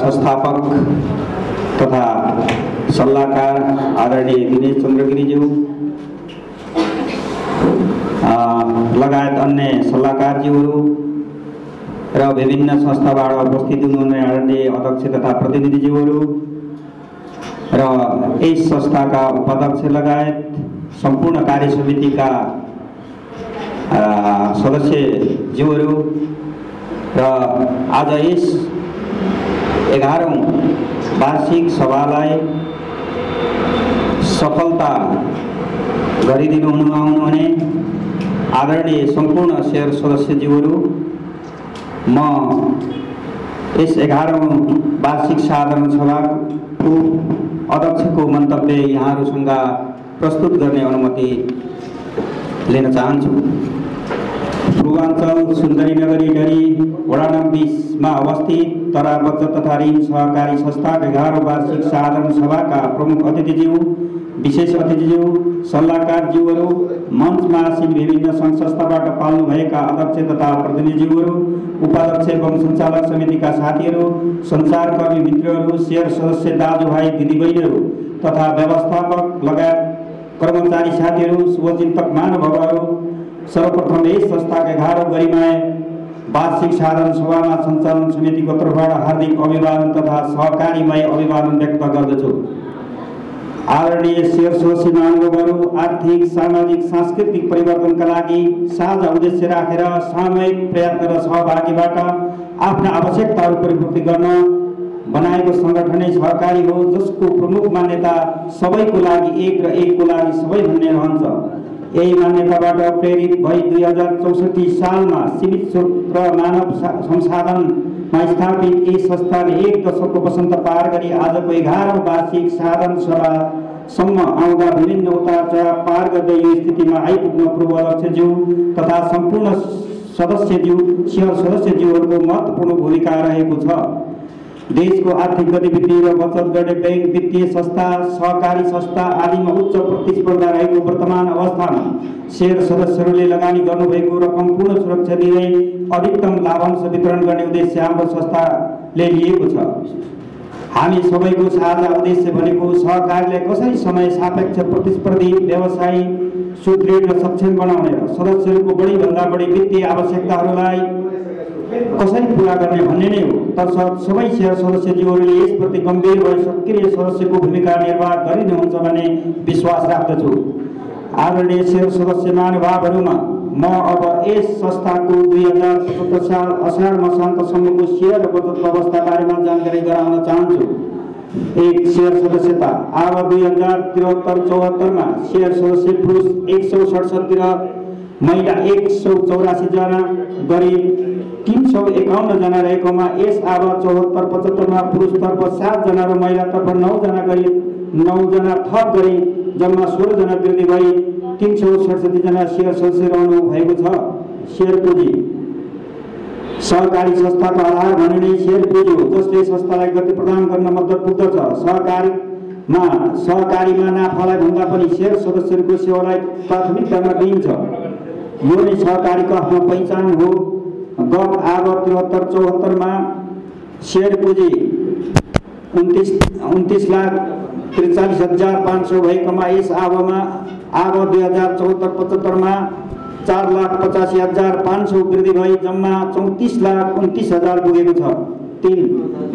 संस्थापक तथा सल्लाहकार आदरणीय दिनेश चन्द्रगिरीज्यू लगायत अन्य सल्लाहकारज्यूहरू र विभिन्न संस्थाबाट उपस्थित हुनुहुने आदरणीय अध्यक्ष तथा प्रतिनिधिज्यूहरू र यस संस्थाका उपाध्यक्ष लगायत सम्पूर्ण कार्य समितिका सदस्यज्यूहरू र आज यस एघारौँ वार्षिक सभालाई सफलता गरिदिनु हुनुहुने आदरणीय सम्पूर्ण सेयर सदस्यज्यूहरू म यस एघारौँ वार्षिक साधारण सभाको अध्यक्षको मन्तव्य यहाँहरूसँग प्रस्तुत गर्ने अनुमति लिन चाहन्छु। पूर्वाञ्चल सुन्दरी नगरी डरी वडा नम्बर बिसमा अवस्थित तरा तथा ऋण सहकारी संस्थाको एघारौँ वार्षिक साधारण सभाका प्रमुख अतिथिज्यू विशेष अतिथिज्यू सल्लाहकारज्यूहरू मञ्चमा आसीन विभिन्न सङ्घ संस्थाबाट पाल्नुभएका अध्यक्ष तथा प्रतिनिधिज्यूहरू उपाध्यक्ष एवं सञ्चालक समितिका साथीहरू सञ्चारकर्मी मित्रहरू सेयर सदस्य दाजुभाइ दिदीबहिनीहरू तथा व्यवस्थापक लगायत कर्मचारी साथीहरू शुभचिन्तक महानुभावहरू सर्वप्रथम यस संस्थाका एघारौँ गरिमाय वार्षिक साधारण सभामा सञ्चालन समितिको तर्फबाट हार्दिक अभिवादन तथा सहकारीमय अभिवादन व्यक्त गर्दछु। आदरणीय शेर सदस्य महानुभावहरू आर्थिक सामाजिक सांस्कृतिक परिवर्तनका लागि साझा उद्देश्य राखेर सामूहिक प्रयत्न र सहभागीबाट आफ्ना आवश्यकताहरू परिपूर्ति गर्न बनाएको सङ्गठनै सहकारी हो जसको प्रमुख मान्यता सबैको लागि एक र एकको लागि सबै भन्ने रहन्छ। यही मान्यताबाट प्रेरित भई दुई हजार चौसठी सालमा सीमित स्रोत मानव संसाधनमा स्थापित यस संस्थाले एक दशकको वसन्त पार गरी आजको एघारौँ वार्षिक साधन सभासम्म आउँदा विभिन्न उतार चढाव पार गर्दै यो स्थितिमा आइपुग्न पूर्व अध्यक्षज्यू तथा सम्पूर्ण सदस्यज्यू सदस्यज्यूहरूको महत्त्वपूर्ण भूमिका रहेको छ। देशको आर्थिक गतिविधि र बचत गर्ने ब्याङ्क वित्तीय संस्था सहकारी संस्था आदिमा उच्च प्रतिस्पर्धा रहेको वर्तमान अवस्थामा सेयर सदस्यहरूले लगानी गर्नुभएको रकम पूर्ण सुरक्षा दिँदै अधिकतम लाभांश वितरण गर्ने उद्देश्य हाम्रो संस्थाले लिएको छ। हामी सबैको साझा उद्देश्य भनेको सहकारीलाई कसरी समय सापेक्ष प्रतिस्पर्धी व्यवसायी सुदृढ र सक्षम बनाउने र सदस्यहरूको बढीभन्दा बढी वित्तीय आवश्यकताहरूलाई कसरी पुरा गर्ने भन्ने नै हो। तसर्थ सबै सदस्यज्यूहरूले यसप्रति गम्भीर भए सक्रिय सदस्यको भूमिका निर्वाह गरिनुहुन्छ भन्ने विश्वास राख्दछु। आदरणीय सेयर सदस्य महानुभावहरूमा म अब यस संस्थाको दुई हजार सतहत्तर साल असार मसान्तसम्मको सेयर बचत अवस्था बारेमा जानकारी गराउन चाहन्छु। एक सेयर सदस्यता अब दुई हजार त्रिहत्तर चौहत्तरमा सेयर सदस्य पुरुष एक सौ सडसठी र महिला एक सौ चौरासीजना गरी तिन सौ एकाउन्नजना रहेकोमा यस आब चौहत्तर पचहत्तरमा पुरुषतर्फ सातजना र महिलातर्फ नौजना गरी नौजना थप गरी जम्मा सोह्रजना वृद्धि भई तिन सौ सडसठीजना सेयर सदस्य रहनु भएको छ। सेयर पुँजी। सहकारी संस्थाको आधार भने नै सेयर पुँजी हो जसले संस्थालाई गति प्रदान गर्न मद्दत पुग्दछ। सहकारीमा सहकारीमा नाफालाई भन्दा पनि सेयर सदस्यहरूको सेवालाई प्राथमिकतामा दिइन्छ। यो नै सहकारीको आफ्नो पहिचान हो। गत आब त्रिहत्तर चौहत्तरमा सेयर पुँजी उन्तिस उन्तिस लाख त्रिचालिस हजार पाँच सौ भएकोमा यस आबमा आब दुई हजार चौहत्तर पचहत्तरमा चार लाख पचासी हजार पाँच सौ वृद्धि भई जम्मा चौतिस लाख उन्तिस हजार पुगेको छ। तिन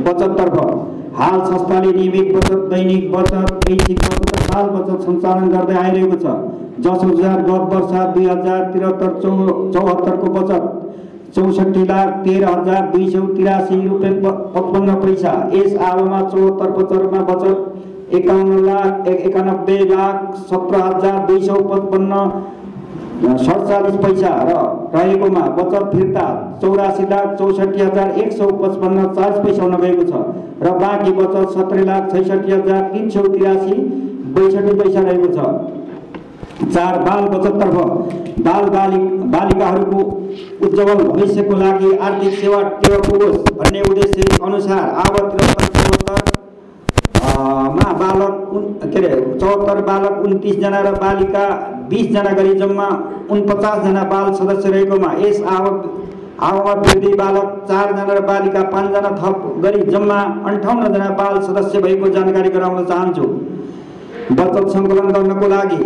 बचततर्फ हाल संस्थाले नियमित बचत दैनिक बचत ऐच्छिक बचत सञ्चालन गर्दै आइरहेको छ जस अनुसार गत वर्ष दुई हजार त्रिहत्तर चौ चौहत्तरको बचत चौसठी लाख तेह्र हजार दुई सौ तिरासी रुपियाँ पचपन्न पैसा। यस आवमा चौहत्तर पचहत्तरमा बचत एकाउन्न लाख एकानब्बे लाख सत्र हजार दुई सौ पचपन्न सडचालिस पैसा र रहेकोमा बचत फिर्ता चौरासी लाख चौसठी हजार एक सौ पचपन्न चालिस पैसा हुन गएको छ र बाँकी बचत सत्र लाख छैसठी हजार तिन सौ तिरासी बैसठी पैसा रहेको छ। चार बाल बचततर्फ बाल बालि बालिकाहरूको उज्जवल भविष्यको लागि आर्थिक सेवा टेवा पुगोस् भन्ने उद्देश्य अनुसार आवत मा बालक के अरे चौहत्तर बालक उन्तिसजना र बालिका बिसजना गरी जम्मा उनपचासजना बाल सदस्य रहेकोमा यस आवक आवमा वृद्धि बालक चारजना र बालिका पाँचजना थप गरी जम्मा अन्ठाउन्नजना बाल सदस्य भएको जानकारी गराउन चाहन्छु। बचत सङ्कलन गर्नको लागि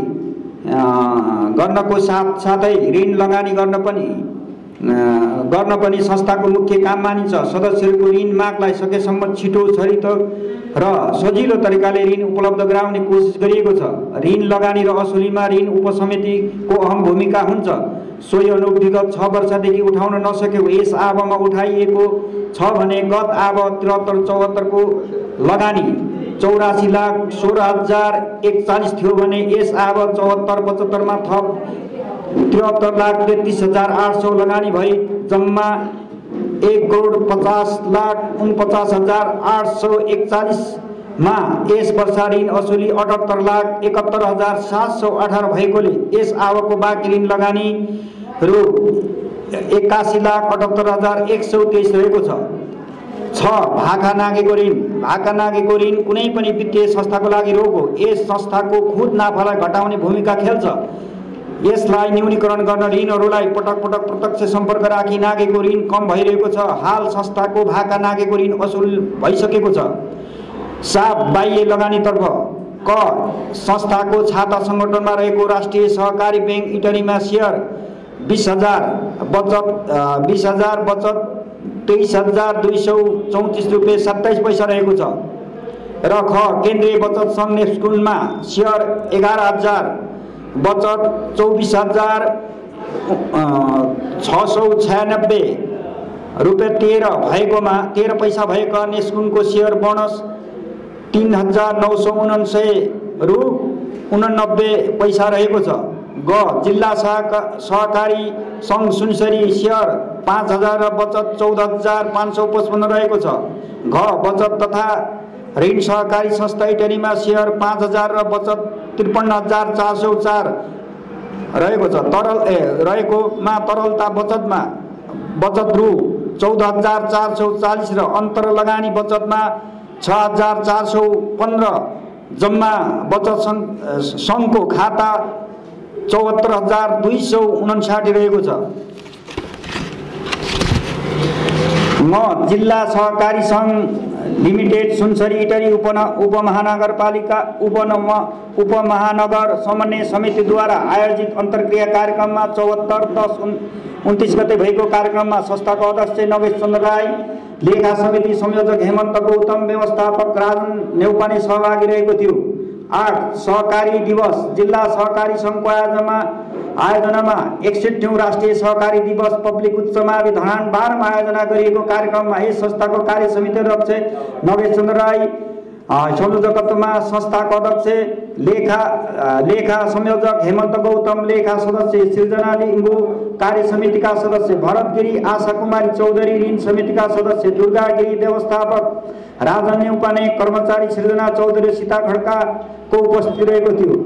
गर्नको साथ साथै ऋण लगानी गर्न पनि गर्न पनि संस्थाको मुख्य काम मानिन्छ। सदस्यहरूको ऋण मागलाई सकेसम्म छिटो छरितो र सजिलो तरिकाले ऋण उपलब्ध गराउने कोसिस गरिएको छ। ऋण लगानी र असुलीमा ऋण उपसमितिको अहम भूमिका हुन्छ। सोही अनुरूप विगत छ वर्षदेखि उठाउन नसकेको यस आबमा उठाइएको छ भने गत आब त्रिहत्तर चौहत्तरको लगानी चौरासी लाख सोह्र हजार एकचालिस थियो भने यस आब चौहत्तर पचहत्तरमा थप त्रिहत्तर लाख तेत्तिस हजार आठ सौ लगानी भई जम्मा एक करोड पचास लाख उनपचास हजार आठ सौ एकचालिसमा यस वर्ष ऋण असुली अठहत्तर लाख एकहत्तर हजार सात सौ अठार भएकोले यस आवकको बाँकी ऋण लगानीहरू एक्कासी लाख अठहत्तर हजार एक सौ तेइस रहेको छ। छ भाका नागेको ऋण भाका नागेको ऋण कुनै पनि वित्तीय संस्थाको लागि रोग हो। यस संस्थाको खुद नाफालाई घटाउने भूमिका खेल्छ। यसलाई न्यूनीकरण गर्न ऋणहरूलाई पटक पटक प्रत्यक्ष सम्पर्क राखी नागेको ऋण कम भइरहेको छ। हाल संस्थाको भाका नागेको ऋण असुल भइसकेको छ। साप बाह्य लगानीतर्फ क संस्थाको छाता सङ्गठनमा रहेको राष्ट्रिय सहकारी ब्याङ्क इटरीमा सेयर बिस हजार बचत बिस हजार बचत तेइस हजार दुई सौ चौतिस रुपियाँ सत्ताइस पैसा रहेको छ। र ख केन्द्रीय बचत सङ्घ स्कुलमा सेयर एघार हजार बचत चौबिस हजार छ सौ छयानब्बे रुपियाँ तेह्र भएकोमा तेह्र पैसा भएका नेस्कुनको सेयर बोनस तिन हजार नौ सौ उनासय रु उनानब्बे पैसा रहेको छ। ग जिल्ला सहका सहकारी सङ्घ सुनसरी सेयर पाँच हजार र बचत चौध हजार पाँच सौ पचपन्न रहेको छ। घ बचत तथा ऋण सहकारी संस्था इटरीमा सेयर पाँच हजार र बचत त्रिपन्न हजार चार सौ चार रहेको छ। तरल ए रहेकोमा तरलता बचतमा बचत रु चौध हजार चार सौ चालिस र अन्तर लगानी बचतमा छ हजार चार सौ पन्ध्र जम्मा बचत सङ्घ सङ्घको खाता चौहत्तर हजार दुई सौ उन्साठी रहेको छ। म जिल्ला सहकारी सङ्घ लिमिटेड सुनसरी इटरी उपन उपमहानगरपालिका उपनम उपमहानगर समन्वय समितिद्वारा आयोजित अन्तर्क्रिया कार्यक्रममा चौहत्तर दस उन् उन्तिस गते भएको कार्यक्रममा संस्थाको अध्यक्ष नवेश चन्द्र राई लेखा समिति संयोजक हेमन्त गौतम व्यवस्थापक राजन नेउपाने सहभागी रहेको थियो। आठ सहकारी दिवस जिल्ला सहकारी सङ्घको आयोजनमा आयोजनामा एकसठौँ राष्ट्रिय सहकारी दिवस पब्लिक उच्च मावि धरान बाह्रमा आयोजना गरिएको कार्यक्रममा यस संस्थाको कार्य समिति अध्यक्ष नवेश चन्द्र राई संयोजकत्वमा संस्थाको अध्यक्ष लेखा लेखा संयोजक हेमन्त गौतम लेखा सदस्य सृजना लिम्बू कार्य समितिका सदस्य भरत गिरी आशा कुमारी चौधरी ऋण समितिका सदस्य दुर्गा गिरी व्यवस्थापक राजन नेउपाने कर्मचारी सृजना चौधरी सीता खड्काको उपस्थिति रहेको थियो।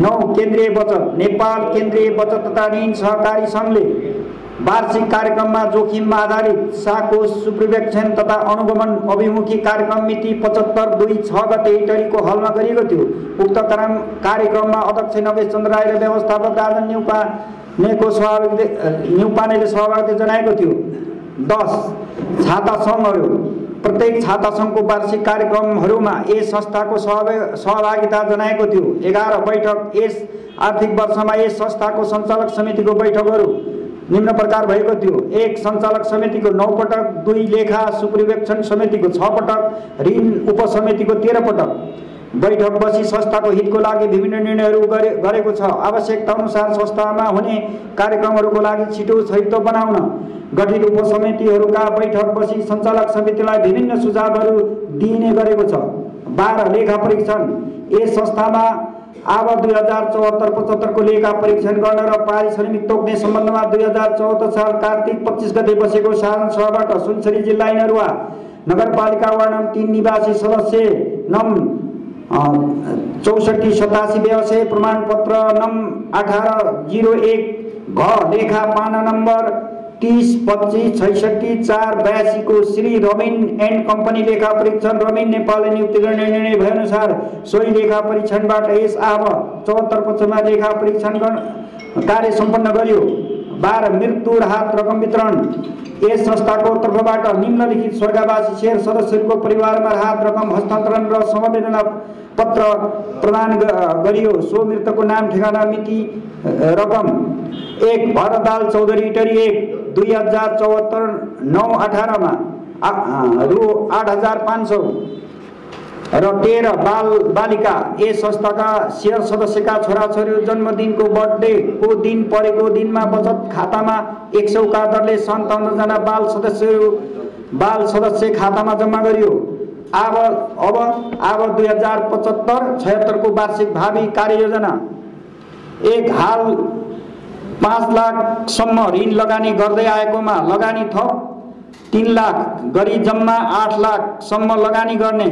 नौ केन्द्रीय बचत नेपाल केन्द्रीय बचत तथा ऋण सहकारी सङ्घले वार्षिक कार्यक्रममा जोखिममा आधारित साको सुपर्यवेक्षण तथा अनुगमन अभिमुखी कार्यक्रम मिति पचहत्तर दुई छ गते इटरीको हलमा गरिएको थियो। उक्त कार्यक्रममा अध्यक्ष नवेश चन्द्र राई र व्यवस्थापक न्युपा नेको सहभागिता न्युपानेले सहभागिता जनाएको थियो। दस छाता सङ्घहरू प्रत्येक छाता सङ्घको वार्षिक कार्यक्रमहरूमा यस संस्थाको सहभागिता जनाएको थियो। एघार बैठक यस आर्थिक वर्षमा यस संस्थाको सञ्चालक समितिको बैठकहरू। निम्न प्रकार भएको थियो। एक सञ्चालक समितिको नौ पटक दुई लेखा सुपर्यवेक्षण समितिको छ पटक ऋण उपसमितिको तेह्र पटक। बैठक बसी संस्थाको हितको लागि विभिन्न निर्णयहरू गरे गरेको छ। आवश्यकता अनुसार संस्थामा हुने कार्यक्रमहरूको लागि छिटो छरितो बनाउन। गठित उपसमितिहरूका बैठक बसी सञ्चालक समितिलाई विभिन्न सुझावहरू दिइने गरेको छ। बाह्र लेखा परीक्षण। यस संस्थामा अब दुई हजार चौहत्तर पचहत्तरको लेखा परीक्षण गर्न र पारिश्रमिक तोक्ने सम्बन्धमा दुई हजार चौहत्तर साल कार्तिक पच्चिस गते बसेको साधारण सभाबाट सुनसरी जिल्ला इनरुवा नगरपालिका वार्ड नम्बर तिन निवासी सदस्य नम चौसठी सतासी व्यवसाय प्रमाणपत्र नम अठार जिरो एक घ लेखा पाना नम्बर तिस पच्चिस छैसठी चार बयासीको श्री रबिन एन्ड कम्पनी लेखा परीक्षण रबिन नेपालले नियुक्ति गर्ने निर्णय भएअनुसार सोही लेखा परीक्षणबाट यस आब चौहत्तर पक्षमा लेखा परीक्षण कार्य सम्पन्न गर्यो। बाह्र मृत्यु राहत रकम वितरण यस संस्थाको तर्फबाट निम्नलिखित स्वर्गवासी शेयर सदस्यहरूको परिवारमा राहत रकम हस्तान्तरण र समवेदना पत्र प्रदान गरियो। सो मृतकको नाम ठेगाना मिति रकम। एक भरतदाल चौधरी इटरी एक दुई हजार चौहत्तर नौ अठारमा रु आठ हजार पाँच सौ। र तेह्र बाल बालिका यस संस्थाका सेयर सदस्यका छोराछोरी जन्मदिनको बर्थडेको दिन परेको दिनमा बचत खातामा एक सौका दरले सन्ताउन्नजना बाल सदस्यहरू बाल सदस्य खातामा जम्मा गरियो। अब अब अब दुई हजार पचहत्तर छयत्तरको वार्षिक भावी कार्ययोजना। एक हाल पाँच लाखसम्म ऋण लगानी गर्दै आएकोमा लगानी थप तिन लाख गरी जम्मा आठ लाखसम्म लगानी गर्ने।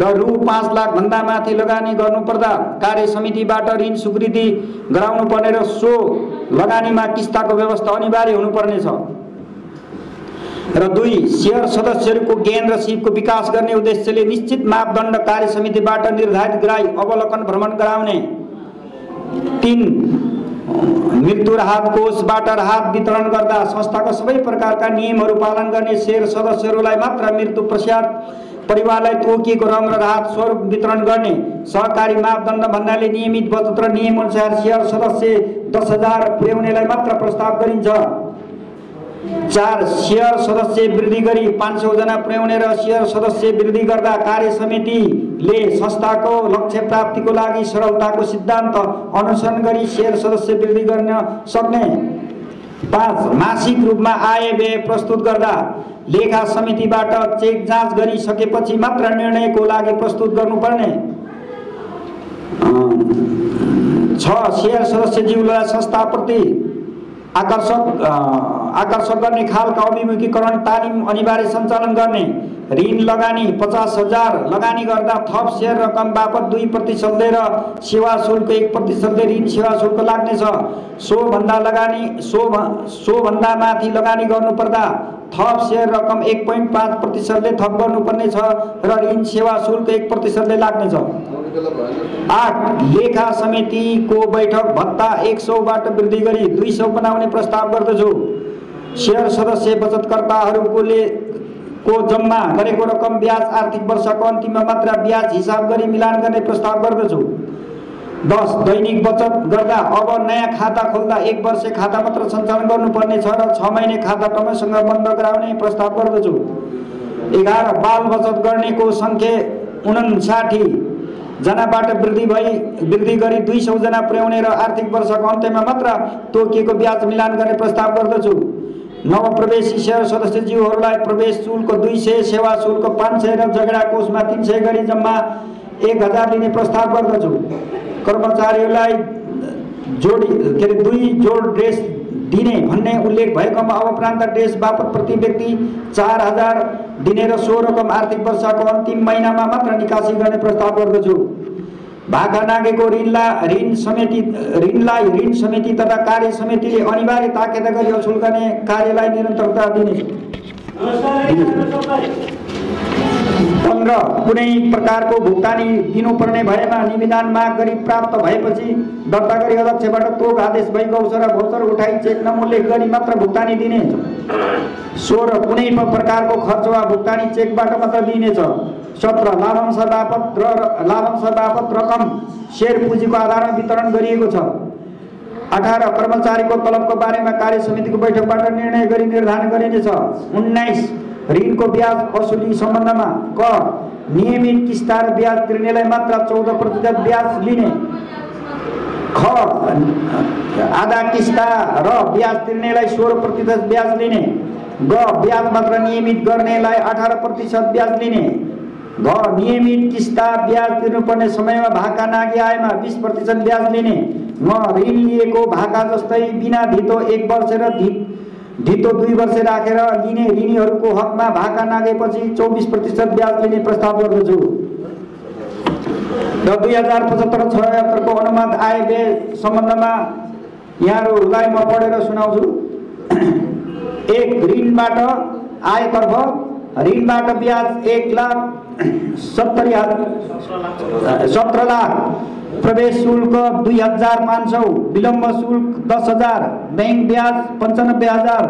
र रु पाँच लाखभन्दा माथि लगानी गर्नुपर्दा कार्य समितिबाट ऋण स्वीकृति गराउनु पर्ने र सो लगानीमा किस्ताको व्यवस्था अनिवार्य हुनुपर्नेछ। र दुई सेयर सदस्यहरूको ज्ञान र सिपको विकास गर्ने उद्देश्यले निश्चित मापदण्ड कार्य समितिबाट निर्धारित गराई अवलोकन भ्रमण गराउने। तिन मृत्यु राहत कोषबाट राहत वितरण गर्दा संस्थाका सबै प्रकारका नियमहरू पालन गर्ने सेयर सदस्यहरूलाई मात्र मृत्यु पश्चात परिवारलाई तोकिएको रम र राहत स्वरूप वितरण गर्ने सहकारी मापदण्ड भन्नाले नियमित बचत र नियमअनुसार सेयर सदस्य दस हजार पुर्याउनेलाई मात्र प्रस्ताव गरिन्छ। चार सेयर सदस्य वृद्धि गरी पाँच सौजना पुर्याउने र सेयर सदस्य वृद्धि गर्दा कार्य समितिले संस्थाको लक्ष्य प्राप्तिको लागि सरलताको सिद्धान्त अनुसरण गरी सेयर सदस्य वृद्धि गर्न सक्ने। पाँच मासिक रूपमा आय व्यय प्रस्तुत गर्दा लेखा समितिबाट चेक जाँच गरिसकेपछि मात्र निर्णयको लागि प्रस्तुत गर्नुपर्ने। छ सेयर सदस्यज्यूलाई संस्थाप्रति आकर्षक आकर्षक गर्ने खालका अभिमुखीकरण तालिम अनिवार्य सञ्चालन गर्ने ऋण लगानी पचास हजार लगानी गर्दा थप सेयर रकम बापत दुई प्रतिशतले र सेवा शुल्क एक प्रतिशतले ऋण सेवा शुल्क लाग्नेछ। सोभन्दा लगानी सो सोभन्दा माथि लगानी गर्नुपर्दा थप सेयर रकम एक पोइन्ट पाँच प्रतिशतले थप गर्नुपर्नेछ र ऋण सेवा शुल्क एक प्रतिशतले लाग्नेछ। आठ लेखा समितिको बैठक भत्ता एक सौबाट वृद्धि गरी दुई सौ बनाउने प्रस्ताव गर्दछु। सेयर सदस्य बचतकर्ताहरूकोले को जम्मा गरेको रकम ब्याज आर्थिक वर्षको अन्तिममा मात्र ब्याज हिसाब गरी मिलान गर्ने प्रस्ताव गर्दछु। दस दैनिक बचत गर्दा अब नयाँ खाता खोल्दा एक वर्ष खाता मात्र सञ्चालन गर्नुपर्ने छ र छ महिने खाता टमैसँग बन्द गराउने प्रस्ताव गर्दछु। एघार बाल बचत गर्नेको सङ्ख्या उन्साठी जनाबाट वृद्धि भई वृद्धि गरी दुई सौजना पुर्याउने र आर्थिक वर्षको अन्त्यमा मात्र तोकिएको ब्याज मिलान गर्ने प्रस्ताव गर्दछु। नवप्रवेशी सेवा सदस्यज्यूहरूलाई प्रवेश शुल्क दुई सय सेवा शुल्क पाँच सय र झगडा कोषमा तिन सय गरी जम्मा एक हजार लिने प्रस्ताव गर्दछु। कर्मचारीहरूलाई जोडी के अरे दुई जोड ड्रेस दिने भन्ने उल्लेख भएकोमा अब प्रान्त ड्रेस बापत प्रति व्यक्ति चार हजार दिने र सो रकम आर्थिक वर्षको अन्तिम महिनामा मात्र निकासी गर्ने प्रस्ताव गर्दछु। भाका नागेको ऋणलाई ऋण समिति ऋणलाई ऋण समिति तथा कार्य समितिले अनिवार्य ताकेता गरी असुल गर्ने कार्यलाई निरन्तरता दिने। पन्ध्र कुनै प्रकारको भुक्तानी दिनुपर्ने भएमा निवेदन माग गरी प्राप्त भएपछि दर्ता गरी अध्यक्षबाट तोक आदेश भई गौचर भौचर उठाई चेक नमूल्य गरी मात्र भुक्तानी दिने सोह्र कुनै प्रकारको खर्च वा भुक्तानी चेकबाट मात्र दिइनेछ सत्र लाभांश बापत र लाभांश बापत रकम सेयर पुँजीको आधारमा वितरण गरिएको छ। अठार कर्मचारीको तलबको बारेमा कार्य समितिको बैठकबाट निर्णय गरी निर्धारण गरिनेछ। उन्नाइस ऋणको ब्याज वसुली सम्बन्धमा क नियमित किस्ता र ब्याज तिर्नेलाई मात्र चौध प्रतिशत ब्याज लिने। ख आधा किस्ता र ब्याज तिर्नेलाई सोह्र प्रतिशत ब्याज लिने। ग ब्याज मात्र नियमित गर्नेलाई अठार प्रतिशत ब्याज लिने। घ नियमित किस्ता ब्याज तिर्नुपर्ने समयमा भाका नागी आएमा बिस प्रतिशत ब्याज लिने। म ऋण लिएको भाका जस्तै बिना धितो एक वर्ष र धि धितो दुई वर्ष राखेर लिने ऋणीहरूको हकमा भाका नागेपछि चौबिस प्रतिशत ब्याज लिने प्रस्ताव गर्दछु। र दुई हजार पचहत्तर छयत्तरको अनुमान आय व्यय सम्बन्धमा यहाँहरूलाई म पढेर सुनाउँछु। एक ऋणबाट आयतर्फ ऋणबाट ब्याज एक लाख सत्तरी सत्र लाख। प्रवेश शुल्क दुई हजार पाँच सौ विलम्ब शुल्क दस हजार ब्याङ्क ब्याज पन्चानब्बे हजार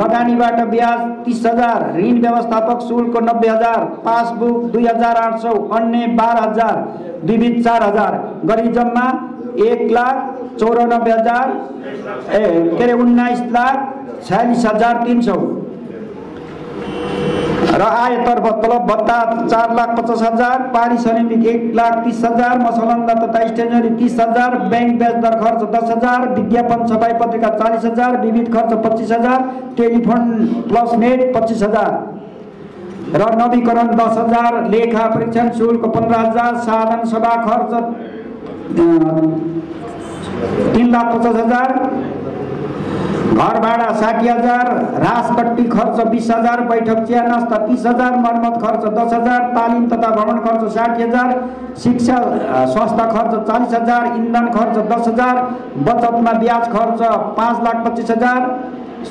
लगानीबाट ब्याज तिस हजार ऋण व्यवस्थापक शुल्क नब्बे हजार पासबुक दुई हजार आठ सौ अन्य बाह्र हजार विविध चार हजार। गरी जम्मा एक लाख चौरानब्बे हजार ए के अरे उन्नाइस लाख छयालिस हजार तिन सौ। र आयतर्फ तलब भत्ता चार लाख पचास हजार पारिश्रमिक एक लाख तिस हजार मसलन्दा तथा स्टेसनरी तिस हजार ब्याङ्क ब्याज दर खर्च दस हजार विज्ञापन छपाई पत्रिका चालिस हजार विविध खर्च पच्चिस हजार टेलिफोन प्लस नेट पच्चिस हजार। र नवीकरण दस हजार लेखा परीक्षण शुल्क पन्ध्र हजार साधन सभा खर्च तिन लाख पचास हजार घर भाडा साठी हजार रासपट्टि खर्च बिस हजार बैठक चिया नास्ता तिस हजार मर्मत खर्च दस हजार तालिम तथा भ्रमण खर्च साठी हजार शिक्षा स्वास्थ्य खर्च चालिस हजार इन्धन खर्च दस हजार बचतमा ब्याज खर्च पाँच लाख पच्चिस हजार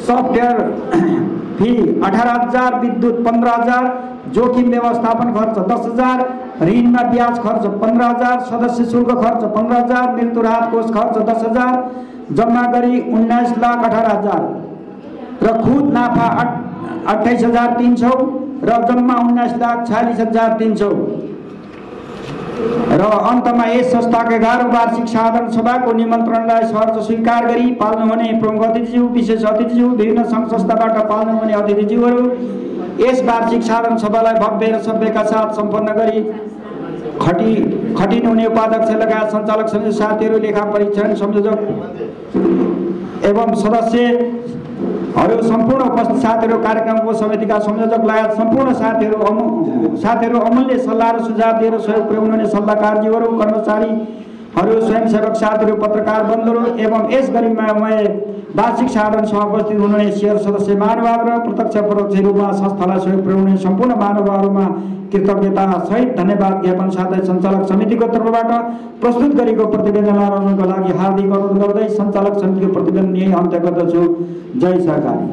सफ्टवेयर फी अठार हजार विद्युत पन्ध्र हजार जोखिम व्यवस्थापन खर्च दस हजार ऋणमा ब्याज खर्च पन्ध्र हजार सदस्य शुल्क खर्च पन्ध्र हजार मृत्यु राहत कोष खर्च दस हजार जम्मा गरी उन्नाइस लाख अठार हजार र खुद नाफा अठ अठाइस हजार तिन सौ र जम्मा उन्नाइस लाख छयालिस हजार तिन सौ। र अन्तमा यस संस्थाको एघार वार्षिक साधारण सभाको निमन्त्रणलाई सहर्ष स्वीकार गरी पाल्नुहुने प्रमुख अतिथिज्यू विशेष अतिथिज्यू विभिन्न सङ्घ संस्थाबाट पाल्नुहुने अतिथिज्यूहरू यस वार्षिक साधारण सभालाई भव्य र सभ्यका साथ सम्पन्न गरी खटी खटिनुहुने उपाध्यक्ष लगायत सञ्चालक समिति साथीहरू लेखा परीक्षण संयोजक एवं सदस्यहरू सम्पूर्ण उपस्थित साथीहरू कार्यक्रमको समितिका संयोजक लगायत सम्पूर्ण साथीहरू अमु साथीहरू अमूल्य सल्लाह र सुझाव दिएर सहयोग पुर्याउनुहुने सल्लाहकारजीहरू कर्मचारीहरू स्वयंसेवक साथीहरू पत्रकार बन्धुहरू एवं यस गरिमामय वार्षिक सभा उपस्थित हुनुहुने सेयर सदस्य महानुभाव र प्रत्यक्ष परोक्ष रूपमा संस्थालाई सहयोग पुर्याउने सम्पूर्ण महानुभावहरूमा कृतज्ञता सहित धन्यवाद ज्ञापन साथै सञ्चालक समितिको तर्फबाट प्रस्तुत गरेको प्रतिवेदन लगाउनको लागि हार्दिक अनुरोध गर्दै सञ्चालक समितिको प्रतिवेदन यही अन्त्य गर्दछु। जय सरकारी।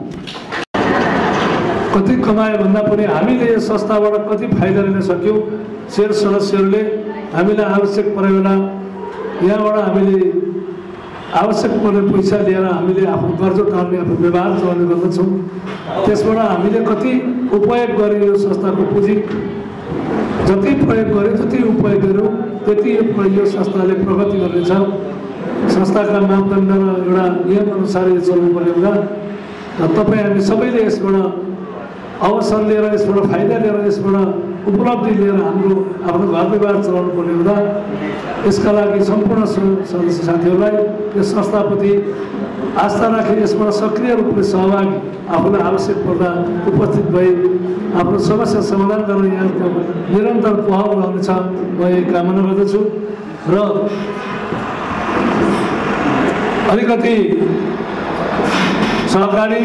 कति कमायो भन्दा पनि हामीले यो संस्थाबाट कति फाइदा लिन सक्यौँ सेयर सदस्यहरूले हामीलाई आवश्यक पऱ्यो बेला यहाँबाट हामीले आवश्यक पर्ने पैसा लिएर हामीले आफ्नो कर्ज टार्ने आफ्नो व्यवहार चलाउने गर्दछौँ। त्यसबाट हामीले कति उपयोग गऱ्यौँ यो संस्थाको पुँजी जति प्रयोग गऱ्यो जति उपयोग गऱ्यौँ त्यति यो संस्थाले प्रगति गर्नेछ। संस्थाका मापदण्ड र एउटा नियमअनुसार यो चल्नुपर्ने हुँदा तपाईँ हामी सबैले यसबाट अवसर लिएर यसबाट फाइदा लिएर यसबाट उपलब्धि लिएर हाम्रो आफ्नो घर व्यवहार चलाउनु पर्ने हुँदा यसका लागि सम्पूर्ण सदस्य साथीहरूलाई यस संस्थाप्रति आस्था राखी यसबाट सक्रिय रूपले सहभागी आफूलाई आवश्यक पर्दा उपस्थित भई आफ्नो समस्या समाधान गर्न यहाँको निरन्तर पहल रहनेछ म यही कामना गर्दछु र अलिकति सहकारी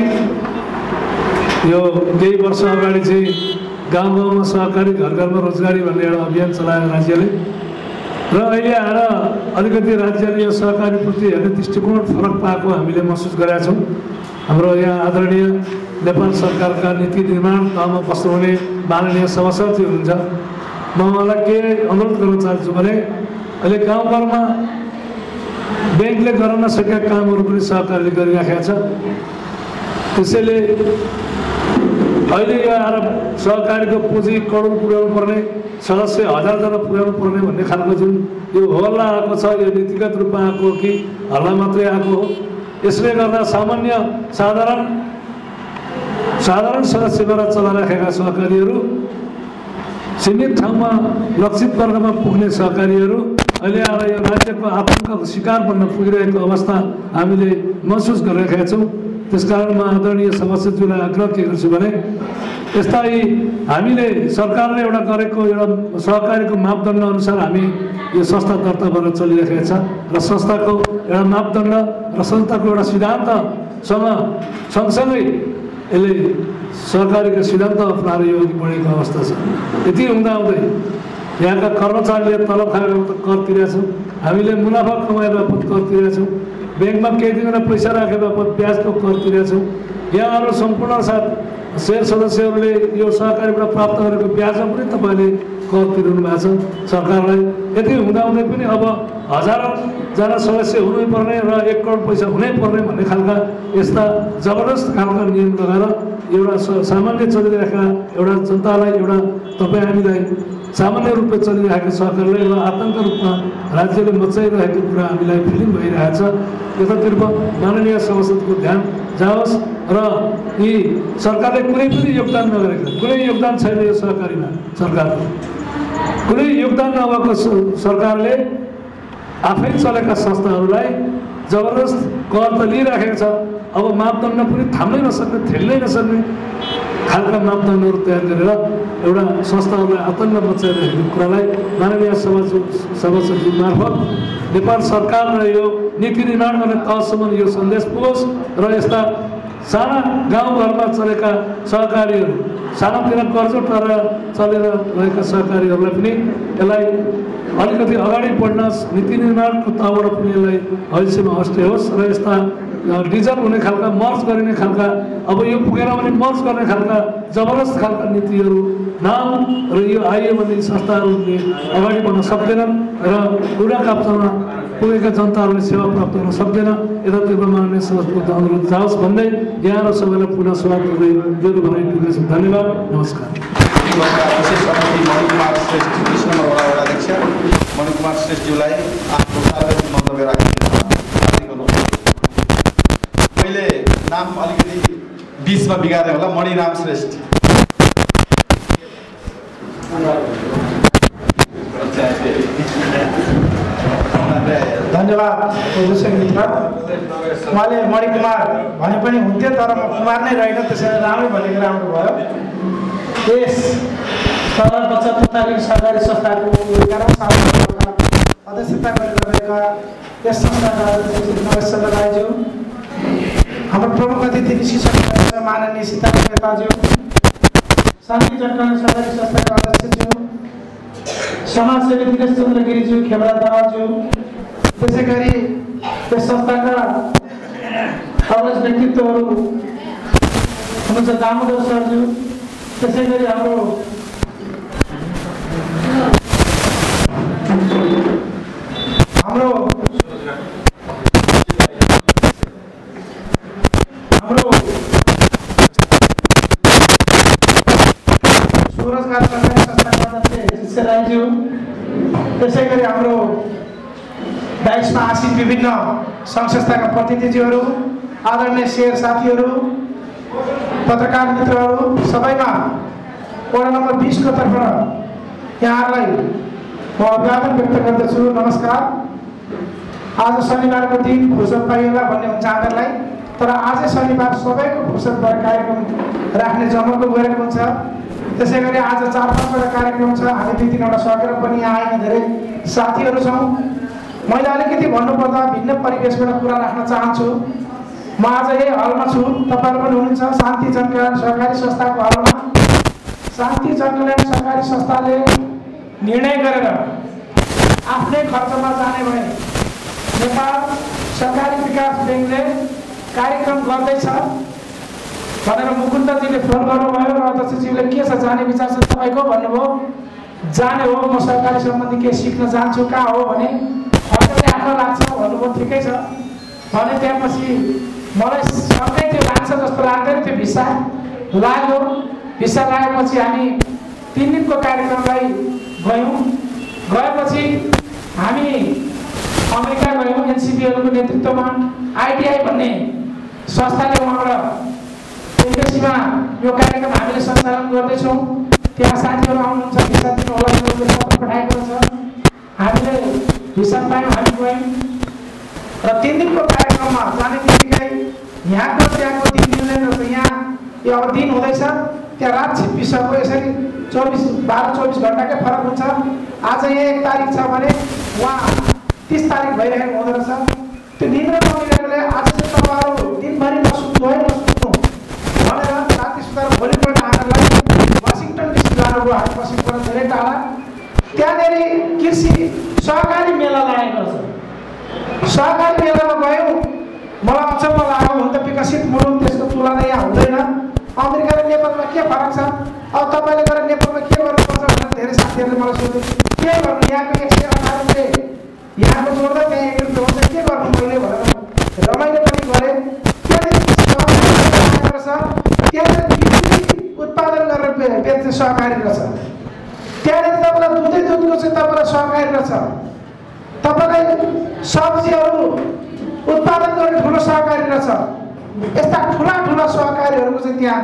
यो केही वर्ष अगाडि चाहिँ गाउँ गाउँमा सहकारी घर घरमा रोजगारी भन्ने एउटा अभियान चलायो राज्यले र अहिले आएर अलिकति राज्यले यो सहकारीप्रति हेर्ने दृष्टिकोण फरक पाएको हामीले महसुस गरेका छौँ हाम्रो यहाँ आदरणीय नेपाल सरकारका नीति निर्माण तहमा बस्नुहुने माननीय सभासदजी हुनुहुन्छ म उहाँलाई के अनुरोध गर्न चाहन्छु भने अहिले गाउँघरमा ब्याङ्कले गर्न नसकेका कामहरू पनि सहकारीले गरिराखेका छ त्यसैले अहिले यो आएर सहकारीको पुँजी करोड पुर्याउनु पर्ने सदस्य हजारजना पुर्याउनु पर्ने भन्ने खालको जुन यो हल्ला आएको छ यो नीतिगत रूपमा आएको हो कि हल्ला मात्रै आएको हो यसले गर्दा सामान्य साधारण साधारण सदस्यबाट चलाइराखेका सहकारीहरू सीमित ठाउँमा लक्षित वर्गमा पुग्ने सहकारीहरू अहिले आएर यो राज्यको आतङ्कको शिकार बन्न पुगिरहेको अवस्था हामीले महसुस गरिरहेका छौँ। त्यसकारण म आदरणीय सदस्यज्यूलाई आग्रह के गर्छु भने यस्ता हामीले सरकारले एउटा गरेको एउटा सहकारीको मापदण्ड अनुसार हामी यो संस्था दर्ता भएर चलिरहेको छ र संस्थाको एउटा मापदण्ड र संस्थाको एउटा सिद्धान्तसँग सँगसँगै यसले सरकारीको सिद्धान्त अप्नाएर यो अघि बढेको अवस्था छ। यति हुँदाहुँदै यहाँका कर्मचारीले तलब खाएर कर तिरेछौँ हामीले मुनाफा कमाए बापत कर तिरेछौँ ब्याङ्कमा केही दिन पैसा राखे बापत ब्याजको कर तिरेछौँ यहाँहरू सम्पूर्ण साथ शेयर सदस्यहरूले यो सहकारीबाट प्राप्त गरेको ब्याजमा पनि तपाईँले कर तिर्नु भएको छ सरकारलाई यति हुँदाहुँदै पनि अब हजारजना सदस्य हुनैपर्ने र एक करोड पैसा हुनैपर्ने भन्ने खालका यस्ता जबरजस्त खालका नियम लगाएर एउटा सामान्य चलिरहेका एउटा जनतालाई एउटा तपाईँ हामीलाई सामान्य रूपमा चलिरहेको सरकारले एउटा आतङ्क रूपमा राज्यले मचाइरहेको कुरा हामीलाई फिलिङ भइरहेछ। यतातिर माननीय सभासदको ध्यान जाओस् र यी सरकारले कुनै पनि योगदान नगरेको कुनै योगदान छैन यो सहकारीमा सरकारको। कुनै योगदान नभएको सरकारले आफै चलेका संस्थाहरूलाई जबरजस्त कर त लिइराखेको छ। अब मापदण्ड पनि थाम्नै नसक्ने ठेल्नै नसक्ने खालका मापदण्डहरू तयार गरेर एउटा संस्थाहरूलाई आतङ्क मचाइरहेको कुरालाई माननीय सभा सभासदजी मार्फत नेपाल सरकार र यो नीति निर्माण गर्ने तहसम्म यो सन्देश पुगोस् र यस्ता साना गाउँघरमा चलेका सहकारीहरू सानोतिनो कर्जोट गरेर चलेर रहेका सहकारीहरूलाई पनि यसलाई अलिकति अगाडि बढ्न नीति निर्माणको तहबाट पनि यसलाई भविष्यमा हस्टे होस् र यस्ता डिजल हुने खालका मर्च गरिने खालका अब यो पुगेन भने मर्च गर्ने खालका जबरजस्त खालका नीतिहरू नाम र यो आइयो भने संस्थाहरूले अगाडि बढ्न सक्दैनन् र बुढा काप्चामा पुगेका जनताहरूले सेवा प्राप्त गर्न सक्दैन। यतातिर माननीय सभाको अनुरोध जाओस् भन्दै यहाँ र सबैलाई पुनः स्वागत गर्दै मेरो भनाइ टुङ्गेछु धन्यवाद। नमस्कार। अध्यक्ष। मणि कुमार श्रेष्ठज्यूलाई आफ्नो सार्वजनिक मन्तव्य राखिदिन हार्दिक अनुरोध मैले नाम अलिकति बिचमा होला। मणिराम श्रेष्ठ। धन्यवाद। प्रदूषण मित्र। उहाँले मणिकुमार भने पनि हुन्थ्यो तर म कुमार नै रहेन त्यसैले राम्रै भनेको राम्रो भयो। यस सरल बचत तथा सरकारी संस्थाको अध्यक्षता गरिरहेका यस संस्थाका चन्द्र राईज्यू हाम्रो प्रमुख अतिथि विशिष्ट माननीय सीता नेताज्यू शान्ति चट्टन सरकारी संस्थाका अध्यक्षज्यू समाजसेवी दिनेश चन्द्र गिरिज्यू खेमरा दावाज्यू त्यसै गरी यस संस्थाका अग्रज व्यक्तित्वहरू हुनुहुन्छ दामोदर सरज्यू त्यसै गरी हाम्रो हाम्रो स्वरोजगार त्यसै गरी हाम्रो बाइसमा आसित विभिन्न सङ्घ संस्थाका प्रतिनिधिहरू आदरणीय शेर साथीहरू पत्रकार मित्रहरू सबैमा वडा नम्बर बिसको तर्फबाट यहाँहरूलाई म अभिवादन व्यक्त गर्दछु। नमस्कार। आज शनिबारको दिन फुर्सद पाइएला भन्ने हुन्छ हामीहरूलाई तर आजै शनिबार सबैको फुर्सद भएर कार्यक्रम राख्ने जमको गएको हुन्छ। त्यसै गरी आज चार पाँचवटा कार्यक्रम छ। हामी दुई तिनवटा सकेर पनि यहाँ आएका धेरै साथीहरू छौँ। मैले अलिकति भन्नुपर्दा भिन्न परिवेशबाट कुरा राख्न चाहन्छु। म आज यही हलमा छु। तपाईँहरू पनि हुनुहुन्छ। शान्ति जनकल्याण सहकारी संस्थाको हलमा। शान्ति जनकल्याण सहकारी संस्थाले निर्णय गरेर आफ्नै खर्चमा जाने भए नेपाल सरकारी विकास ब्याङ्कले कार्यक्रम गर्दैछ भनेर मुकुन्दजीले फोन गर्नुभयो र अध्यक्षज्यूले के छ जाने विचार छ तपाईँको भन्नुभयो। जाने हो। म सरकारी सम्बन्धी केही सिक्न चाहन्छु। कहाँ हो भने फर्कने आफ्नो लाग्छ भन्नुभयो ठिकै छ। भने त्यसपछि मलाई सँगै त्यो लाग्छ जस्तो लाग्दैन त्यो भिसा लाग्यो। भिसा लागेपछि हामी तिन दिनको कार्यक्रमलाई गयौँ। गएपछि हामी अमेरिका गयौँ एनसिपीहरूको नेतृत्वमा। आइटिआई भन्ने संस्थाले उहाँबाट एमएसीमा यो कार्यक्रम हामीले सञ्चालन गर्दैछौँ। त्यहाँ साथीहरू आउनुहुन्छ पठाएको छ। हामीले हामी गयौँ। र तिन दिनको कार्यक्रममा जाने बित्तिकै यहाँको त्यहाँको दिन मिल्दैन रहेछ यहाँ यो अब दिन हुँदैछ। त्यहाँ रात छिप्पिसक्यो। यसरी चौबिस बाह्र चौबिस घन्टाकै फरक हुन्छ। आज यहाँ एक तारिक छ भने उहाँ तिस तारिक भइरहेको हुँदो रहेछ। त्यो निद्रा नमिलेकोले आज चाहिँ तपाईँहरू दिनभरि नसुत्नु है नसुत्नु। भनेर राति सुताएर भोलिपल्ट हामीलाई वासिङटन डिस्ट्रिक्ट जानुभयो हामी वासिङटन धेरै टाढा। त्यहाँनिर कृषि सहकारी मेला लागेको रहेछ। सहकारी मेलामा गयौँ। मलाई अचम्म लाग्यो हुन त विकसित मुलुक त्यसको तुलना यहाँ हुँदैन। अमेरिका र नेपालमा के फरक छ? अब तपाईँले गएर नेपालमा के गर्नुपर्छ भनेर धेरै साथीहरूले मलाई सोध्यो। के गर्नु? यहाँको एक सय अठार रुपियाँ यहाँको जोड्दा त्यहाँ एक रुपियाँ के गर्नु मैले भनेर रमाइलो पनि गरेँ। त्यहाँनिर छ उत्पादन गरेर बेच्ने सहकारी रहेछ। त्यहाँनिर तपाईँलाई दुधै दुधको चाहिँ तपाईँलाई सहकारी रहेछ तपाईँलाई सब्जीहरू उत्पादन गर्ने ठुलो सहकारी रहेछ यस्ता ठुला ठुला सहकारीहरूको चाहिँ त्यहाँ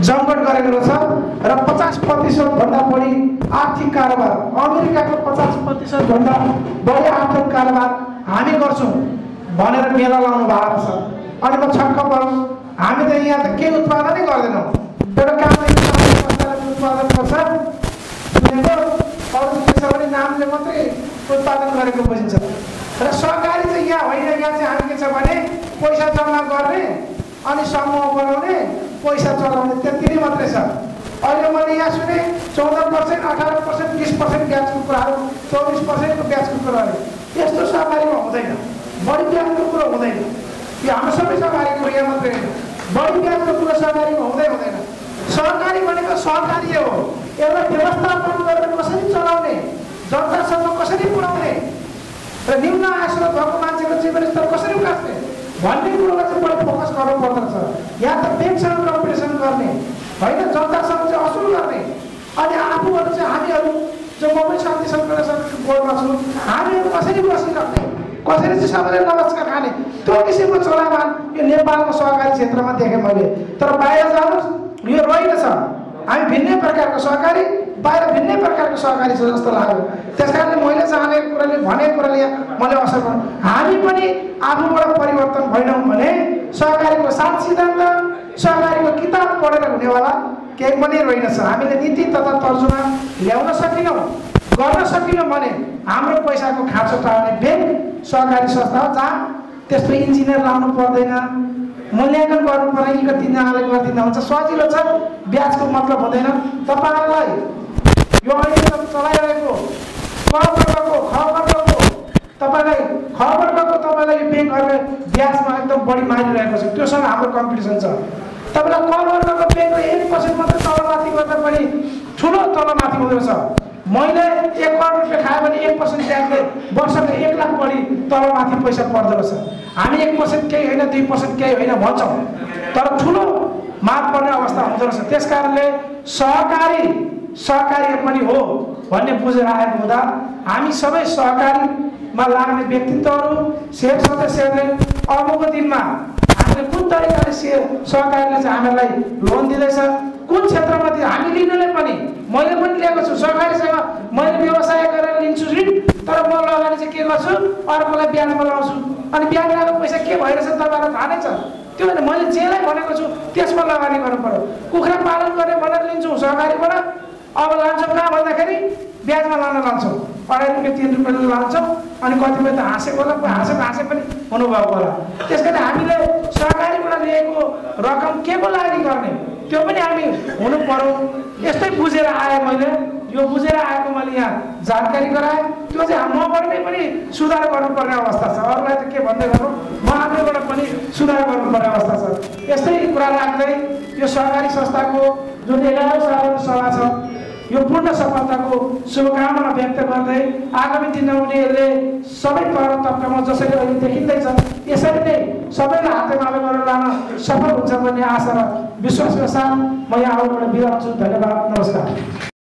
जमघट गरेको रहेछ र पचास प्रतिशतभन्दा बढी आर्थिक कारोबार अमेरिकाको पचास प्रतिशतभन्दा बढी आर्थिक कारोबार हामी गर्छौँ भनेर मेला लाउनु भएको रहेछ अनि म छक्क परौँ हामी त यहाँ त केही उत्पादनै गर्दैनौँ एउटा काम उत्पादन गर्छ सुनेको अरू भने नामले मात्रै उत्पादन गरेको बुझिन्छ। र सहकारी चाहिँ यहाँ होइन यहाँ चाहिँ हामी के छ भने पैसा जम्मा गर्ने अनि समूह बनाउने पैसा चलाउने त्यति नै मात्रै छ। अहिले मैले यहाँ सुने चौध पर्सेन्ट अठार पर्सेन्ट बिस पर्सेन्ट ब्याजको कुराहरू चौबिस पर्सेन्टको ब्याजको कुराहरू यस्तो सहकारीमा हुँदैन। बढी ब्याजको कुरो हुँदैन। यो हाम्रो सबै सहकारीको यहाँ मात्रै। होइन बढी ब्याजको कुरो सहकारीमा हुँदै हुँदैन। सहकारी भनेको सहकारी हो। यसलाई व्यवस्थापन गरेर कसरी चलाउने? जनतासम्म कसरी पुर्याउने र निम्न आय भएको मान्छेको जीवनस्तर कसरी उकास्ने? भन्ने कुरोमा चाहिँ बढी फोकस गर्नु पर्दछ यहाँ त ब्याङ्कसँग कम्पिटिसन गर्ने। होइन जनतासँग चाहिँ असुल गर्ने। अनि आफूहरू चाहिँ हामीहरू जो म पनि शान्ति सङ्घर्षको बोर्डमा छु हामीहरू कसरी बसिराख्ने कसरी चाहिँ सबैले नमस्कार खाने त्यो किसिमको चलामान यो नेपालको सहकारी क्षेत्रमा देखेँ मैले। तर बाहिर जानुहोस्। यो रहेनछ हामी भिन्नै प्रकारको सहकारी बाहिर भिन्नै प्रकारको सहकारी छ जस्तो लाग्यो त्यस कारणले मैले चाहने कुराले भनेको कुराले मैले असर गर्नु हामी पनि आफूबाट परिवर्तन भएनौँ भने सहकारीको सात सिद्धान्त सहकारीको किताब पढेर हुनेवाला केही पनि रहेनछ हामीले नीति तथा तर्जुमा ल्याउन सकेनौँ गर्न सकेनौँ भने हाम्रो पैसाको खाँचो टार्ने ब्याङ्क सहकारी संस्था हो जहाँ त्यसमा इन्जिनियर लाउनु पर्दैन मूल्याङ्कन गर्नु पर्ने यिनीहरू तिनजनाले गरिदिँदा हुन्छ? सजिलो छ। ब्याजको मतलब हुँदैन। तपाईँहरूलाई यो अहिलेसम्म चलाइरहेको क वर्गको ख वर्गको तपाईँलाई ख वर्गको तपाईँलाई यो ब्याङ्कहरूले ब्याजमा एकदम बढी मारिरहेको छ। त्योसँग हाम्रो कम्पिटिसन छ। तपाईँलाई क वर्गको ब्याङ्कले एक पर्सेन्ट मात्रै तलमाथि गर्दा पनि ठुलो तलमाथि हुँदो रहेछ। मैले एक करोड रुपियाँ खायो भने एक पर्सेन्ट ब्याजले वर्षको एक लाख बढी तलमाथि पैसा पर्दो रहेछ। हामी एक पर्सेन्ट केही होइन दुई पर्सेन्ट केही होइन भन्छौँ। तर ठुलो माग पर्ने अवस्था हुँदो रहेछ। त्यस कारणले सहकारी सहकारी पनि हो भन्ने बुझेर आएको हुँदा हामी सबै सहकारीमा लाग्ने व्यक्तित्वहरू सेयर सदस्यहरूले अबको दिनमा हामीले कुन तरिकाले से सहकारीले चाहिँ हामीलाई लोन दिँदैछ कुन क्षेत्रमा दिन्छ हामी लिनुले पनि मैले पनि लिएको छु सहकारीसँग मैले व्यवसाय गरेर लिन्छु ऋण तर म लगानी चाहिँ के गर्छु? अर्कोलाई ब्याजमा लगाउँछु अनि ब्याज लगाएको पैसा के भइरहेछ तपाईँलाई थाहा नै छ? त्यो मैले जेलाई भनेको छु त्यसमा लगानी गर्नु पर्यो। कुखुरा पालन गर्ने भनेर लिन्छौँ सहकारीबाट। अब लान्छौँ कहाँ भन्दाखेरि ब्याजमा लान लान्छौँ। अढाई रुपियाँ तिन रुपियाँले लान्छौँ। अनि कतिपय त हाँसेको होला हाँसेको हाँसे पनि हुनुभएको होला। त्यस कारण हामीले सहकारीबाट लिएको रकम के को लागि गर्ने? त्यो पनि हामी हुनु पर्यो। यस्तै बुझेर आएँ मैले। यो बुझेर आएको मैले यहाँ जानकारी गराएँ। त्यो चाहिँ मबाट नै पनि सुधार गर्नुपर्ने अवस्था छ। अरूलाई त के भन्दै गर्नु? म आफैबाट पनि सुधार गर्नुपर्ने अवस्था छ। यस्तै कुरा राख्दै यो सहकारी संस्थाको जुन एघारौँ साधारण सभा छ यो पूर्ण सफलताको शुभकामना व्यक्त गर्दै आगामी दिनमा उनीहरूले सबै तह तब्कामा जसरी अहिले देखिँदैछ यसरी नै सबैलाई हातेमालो गरेर लान सफल हुन्छ भन्ने आशा र विश्वासका साथ म यहाँ आउनुबाट बिराउँछु धन्यवाद। नमस्कार।